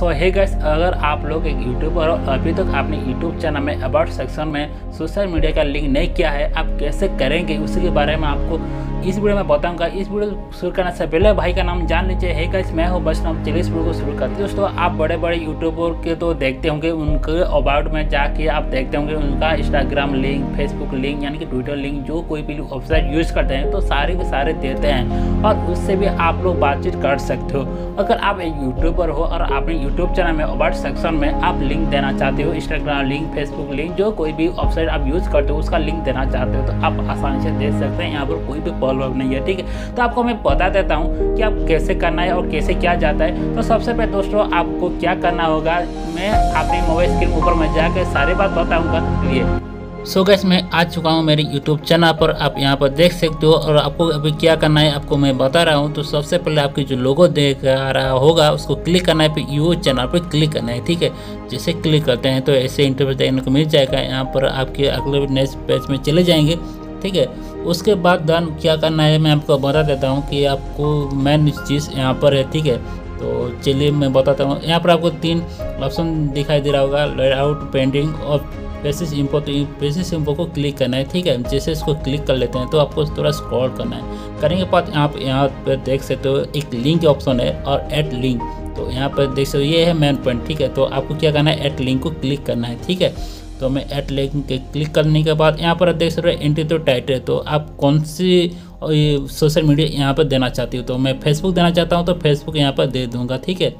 सो है गैस अगर आप लोग एक यूट्यूबर हो, अभी तक आपने यूट्यूब चैनल में अबाउट सेक्शन में सोशल मीडिया का लिंक नहीं किया है, आप कैसे करेंगे, उसी के बारे में आपको इस वीडियो में बताऊँगा। इस वीडियो शुरू करने से पहले भाई का नाम जान लीजिए। है गैस मैं हूँ नाम चलिए इस वीडियो को शुरू करते हैं। दोस्तों, आप बड़े बड़े यूट्यूबर के तो देखते होंगे, उनके अबाउट में जाके आप देखते होंगे, उनका इंस्टाग्राम लिंक फेसबुक लिंक यानी कि ट्विटर लिंक जो कोई भी वेबसाइट यूज़ करते हैं तो सारे के सारे देते हैं। और उससे भी आप लोग बातचीत कर सकते हो। अगर आप एक यूट्यूबर हो और अपने यूट्यूब चैनल में अबाउट सेक्शन में आप लिंक देना चाहते हो इंस्टाग्राम लिंक फेसबुक लिंक जो कोई भी वेबसाइट आप यूज़ करते हो, उसका लिंक देना चाहते हो तो आप आसानी से दे सकते हैं। यहाँ पर कोई भी प्रॉब्लम नहीं है, ठीक है? तो आपको मैं बता देता हूँ कि आप कैसे करना है और कैसे किया जाता है। तो सबसे पहले दोस्तों, आपको क्या करना होगा, मैं अपनी मोबाइल स्क्रीन ऊपर में जाकर सारी बात बताऊँगा। लिए सो so गैस मैं आ चुका हूँ मेरे यूट्यूब चैनल पर, आप यहाँ पर देख सकते हो और आपको अभी क्या करना है, आपको मैं बता रहा हूँ। तो सबसे पहले आपकी जो लोगो देख रहा होगा, उसको क्लिक करना है, फिर यू चैनल पर क्लिक करना है, ठीक है? जैसे क्लिक करते हैं तो ऐसे इंटरव्यू देखने को मिल जाएगा। यहाँ पर आपके अगले नेक्स्ट पेज में चले जाएँगे। ठीक है? उसके बाद दन क्या करना है? मैं आपको बता देता हूँ कि आपको मेन चीज़ यहाँ पर है, ठीक है? तो चलिए मैं बताता हूँ। यहाँ पर आपको तीन ऑप्शन दिखाई दे रहा होगा। लेआउट पेंटिंग और बेसिस इंपो तो बेसिस इंपो को क्लिक करना है, ठीक है? जैसे इसको क्लिक कर लेते हैं तो आपको थोड़ा स्क्रॉल करना है। करने के बाद आप यहाँ पर देख सकते हो, एक लिंक ऑप्शन है और एट लिंक तो यहाँ पर देख सकते हो, ये है मेन पॉइंट ठीक है? तो आपको क्या करना है? एट लिंक को क्लिक करना है, ठीक है? तो मैं एट लिंक के क्लिक करने के बाद यहाँ पर आप देख सकते हो एंट्री तो टाइटल तो आप कौन सी सोशल मीडिया यहाँ पर देना चाहती हूँ? तो मैं फेसबुक देना चाहता हूँ तो फेसबुक यहाँ पर दे दूँगा, ठीक है?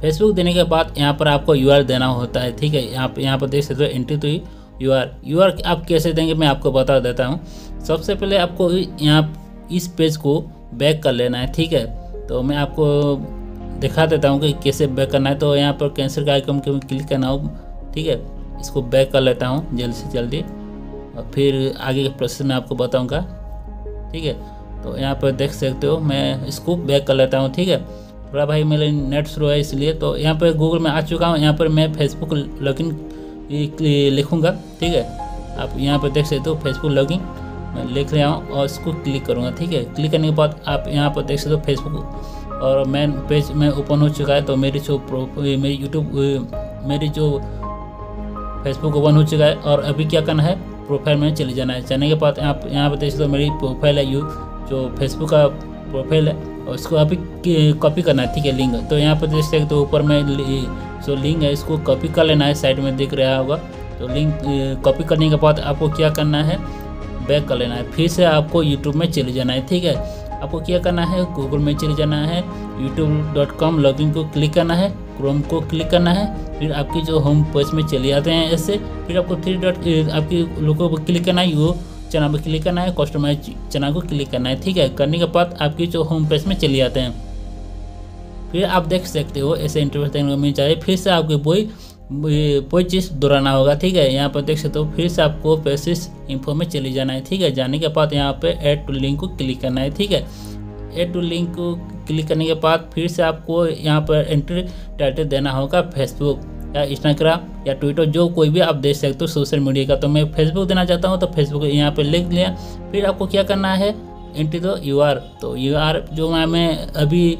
फेसबुक देने के बाद यहाँ पर आपको यू देना होता है, ठीक है? यहाँ पर यहाँ पर देख सकते हो एंट्री तो यू आर यू आर आप कैसे देंगे मैं आपको बता देता हूँ। सबसे पहले आपको यहाँ, इस पेज को बैक कर लेना है, ठीक है? तो मैं आपको दिखा देता हूँ कि कैसे बैक करना है तो यहाँ पर कैंसिल का आइकन क्लिक करना हो ठीक है? इसको बैक कर लेता हूँ जल्दी से जल्दी। और फिर आगे के प्रोसेस में आपको बताऊँगा। ठीक है? तो यहाँ पर देख सकते हो, मैं इसको बैक कर लेता हूँ, ठीक है? थोड़ा भाई मेरे नेट स्लो है इसलिए तो यहाँ पर गूगल में आ चुका हूँ। यहाँ पर मैं फेसबुक लॉगिन लिखूँगा, ठीक है? आप यहाँ पर देख सकते हो फेसबुक लॉगिन मैं लिख रहा हूँ और इसको क्लिक करूँगा, ठीक है? क्लिक करने के बाद आप यहाँ पर देख सकते हो फेसबुक और मेन पेज में ओपन हो चुका है तो मेरी जो मेरी यूट्यूब मेरी जो फेसबुक ओपन हो चुका है और अभी क्या करना है? प्रोफ़ाइल में चले जाना है। जाने के बाद आप, यहाँ पर देख सकते हो मेरी प्रोफ़ाइल है, यू, जो फेसबुक का प्रोफ़ाइल है, और इसको अभी कॉपी करना है, ठीक है लिंक तो यहाँ पर देख सकते हो ऊपर में जो लिंक है, इसको कॉपी कर लेना है साइड में दिख रहा होगा। तो लिंक कॉपी करने के बाद आपको क्या करना है? बैक कर लेना है। फिर से आपको यूट्यूब में चले जाना है, ठीक है? आपको क्या करना है? गूगल में चले जाना है। यूट्यूब डॉट कॉम लॉगिन को क्लिक करना है। क्रोम को क्लिक करना है, फिर आपकी जो होम पेज में चले जाते हैं ऐसे, फिर आपको थ्री डॉट आपकी लोगों पर क्लिक करना है वो चना पर क्लिक करना है कस्टमाइज चना को क्लिक करना है, ठीक है? करने के बाद आपकी जो होम पेज में चले जाते हैं। फिर आप देख सकते हो, ऐसे इंटरव्यू देखने को मिल जाए, फिर से आपको कोई कोई चीज़ दोहराना होगा, ठीक है? यहाँ पर देख सकते हो, फिर से आपको पेसिस इन्फो में चले जाना है, ठीक है? जाने के बाद यहाँ पे ऐड टू लिंक को क्लिक करना है, ठीक है? ऐड टू लिंक को क्लिक करने के बाद फिर से आपको यहाँ पर एंट्री टाइटल देना होगा फेसबुक या इंस्टाग्राम या ट्विटर जो कोई भी आप देख सकते हो सोशल मीडिया का। तो मैं फेसबुक देना चाहता हूँ तो फेसबुक यहाँ पर लिख लिया। फिर आपको क्या करना है? एंट्री द यू आर तो यू आर जो मैं अभी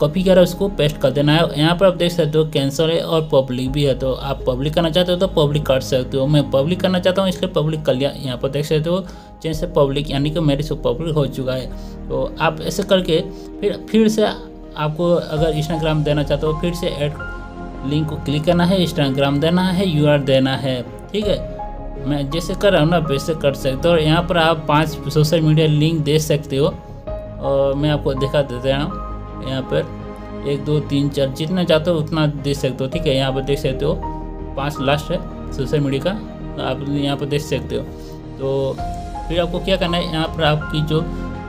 कॉपी करा, उसको पेस्ट कर देना है। यहाँ पर आप देख सकते हो कैंसर है और पब्लिक भी है। तो आप पब्लिक करना चाहते हो तो पब्लिक कर सकते हो। मैं पब्लिक करना चाहता हूँ, इसलिए पब्लिक कर लिया। यहाँ पर देख सकते हो चेंज से पब्लिक यानी कि मेरे से पब्लिक हो चुका है। तो आप ऐसे करके फिर फिर से आपको अगर इंस्टाग्राम देना चाहते हो, फिर से एड लिंक को क्लिक करना है इंस्टाग्राम देना है यूआर देना है। ठीक है? मैं जैसे कर रहा हूँ ना, वैसे कर सकते हो। और यहाँ पर आप पाँच सोशल मीडिया लिंक दे सकते हो। और मैं आपको दिखा देता हूँ। यहाँ पर एक, दो, तीन, चार, जितना चाहते हो उतना दे सकते हो। ठीक है, यहाँ पर देख सकते हो। पाँच लास्ट है सोशल मीडिया का। आप यहाँ पर देख सकते हो। तो फिर आपको क्या करना है, यहाँ पर आपकी जो,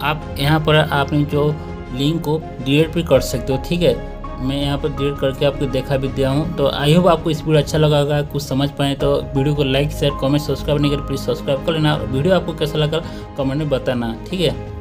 आप, यहाँ पर आपने जो लिंक को डिलीट भी कर सकते हो। ठीक है मैं यहाँ पर डिलीट करके आपको देखा भी दिया हूँ। तो आई होप आपको इस वीडियो अच्छा लगा होगा, कुछ समझ पाए तो वीडियो को लाइक शेयर कमेंट सब्सक्राइब नहीं कर प्लीज़ सब्सक्राइब कर लेना। वीडियो आपको कैसा लगा कमेंट में बताना, ठीक है?